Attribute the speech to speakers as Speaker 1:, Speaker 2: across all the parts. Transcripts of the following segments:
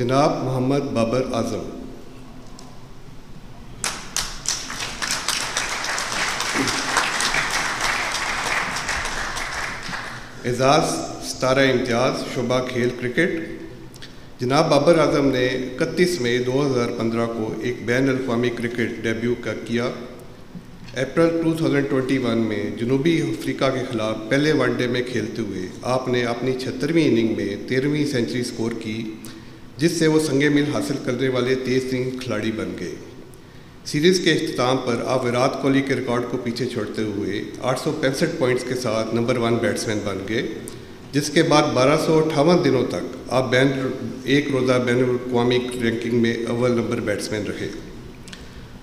Speaker 1: जनाब मोहम्मद बाबर आज़म। एजाज़, सतारा इम्तियाज़ शुबा खेल क्रिकेट। जनाब बाबर आज़म ने इकतीस मई 2015 को एक बैन अवी क्रिकेट डेब्यू का किया। अप्रैल 2021 में जनूबी अफ्रीका के ख़िलाफ़ पहले वनडे में खेलते हुए आपने अपनी छहत्तरवीं इनिंग में तेरहवीं सेंचुरी स्कोर की। जिससे वो संगे मिल हासिल करने वाले तेज तरीन खिलाड़ी बन गए। सीरीज़ के अख्ताम पर आप विराट कोहली के रिकॉर्ड को पीछे छोड़ते हुए आठ पॉइंट्स के साथ नंबर वन बैट्समैन बन गए, जिसके बाद बारह दिनों तक आप बैन एक रोज़ा बैन अवी रैंकिंग में अव्वल नंबर बैट्समैन रहे।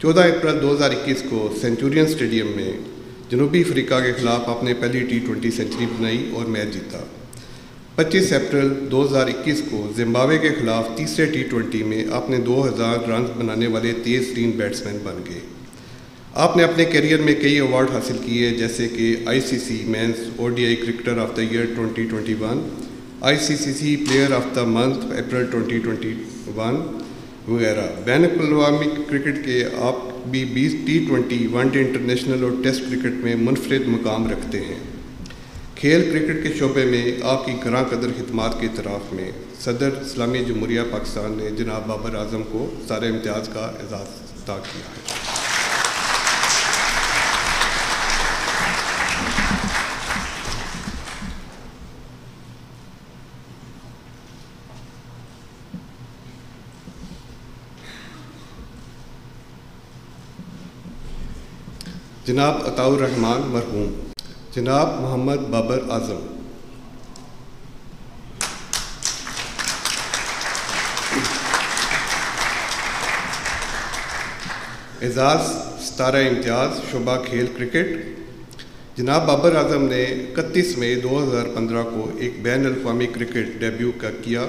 Speaker 1: 14 अप्रैल 2021 को सेंचुरियन स्टेडियम में जनूबी अफ्रीका के ख़िलाफ़ आपने पहली टी ट्वेंटी सेंचुरी बनाई और मैच जीता। 25 अप्रैल 2021 को जिम्बाब्वे के खिलाफ तीसरे टी में आपने 2000 रन बनाने वाले तेज तीन बैट्समैन बन गए। आपने अपने करियर में कई अवार्ड हासिल किए, जैसे कि ICC men's ODI cricketer of the year 2021 ICC player of the month April 2021 वगैरह। बैन अवी क्रिकेट के आप भी बीस T twenty one day international और टेस्ट क्रिकेट में मुनफरद मकाम रखते हैं। खेल क्रिकेट के शोबे में आपकी ग्रां कदर खदमात के इतराफ़ में सदर इस्लामी जमहूरिया पाकिस्तान ने जनाब बाबर आज़म को सारे इम्तियाज़ का एजाज़ अदा किया है। जनाब अताउर रहमान मरहूम जनाब मोहम्मद बाबर आज़म। एजाज़, सतारा इम्तियाज़, शुबा खेल क्रिकेट। जनाब बाबर आज़म ने इकतीस मई 2015 को एक बैन अवी क्रिकेट डेब्यू का किया।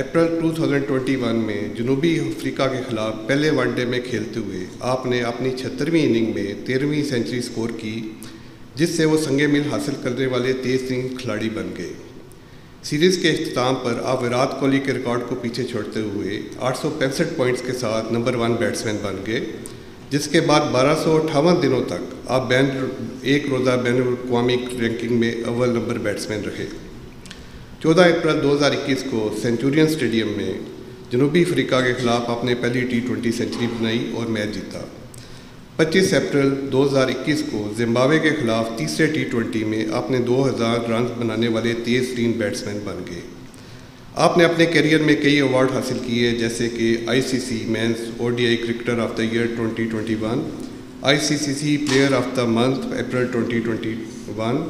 Speaker 1: अप्रैल 2021 में जनूबी अफ्रीका के ख़िलाफ़ पहले वनडे में खेलते हुए आपने अपनी छहत्तरवीं इनिंग में तेरहवीं सेंचुरी स्कोर की। जिससे वो संगे मिल हासिल करने वाले तेज तरीन खिलाड़ी बन गए। सीरीज़ के अख्ताम पर आप विराट कोहली के रिकॉर्ड को पीछे छोड़ते हुए आठ पॉइंट्स के साथ नंबर वन बैट्समैन बन गए, जिसके बाद बारह दिनों तक आप बैन, एक रोज़ा बैन अवी रैंकिंग में अव्वल नंबर बैट्समैन रहे। 14 अप्रैल 2021 को सेंचुरियन स्टेडियम में जनूबी अफ्रीका के ख़िलाफ़ आपने पहली टी ट्वेंटी सेंचुरी बनाई और मैच जीता। 25 अप्रैल 2021 को जिम्बाब्वे के खिलाफ तीसरे टी में आपने 2000 रन बनाने वाले तेज तीन बैट्समैन बन गए। आपने अपने करियर में कई अवार्ड हासिल किए, जैसे कि ICC men's ODI cricketer of the year 2021 ICC player of the month April 2021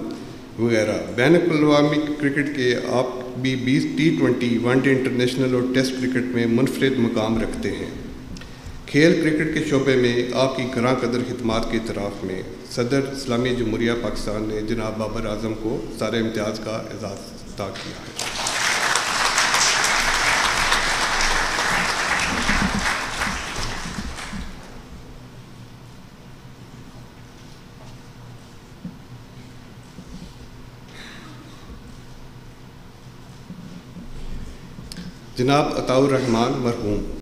Speaker 1: वगैरह। बैन अवी क्रिकेट के आप भी बीस T twenty one day international और टेस्ट क्रिकेट में मुनफरद मकाम रखते हैं। खेल क्रिकेट के शोबे में आपकी ग्रां कदर खदमात के इतराफ़ में सदर इस्लामी जमहूरिया पाकिस्तान ने जनाब बाबर आज़म को सारे इम्तियाज़ का एजाज़ अदा किया है। जनाब अताउर रहमान मरहूम।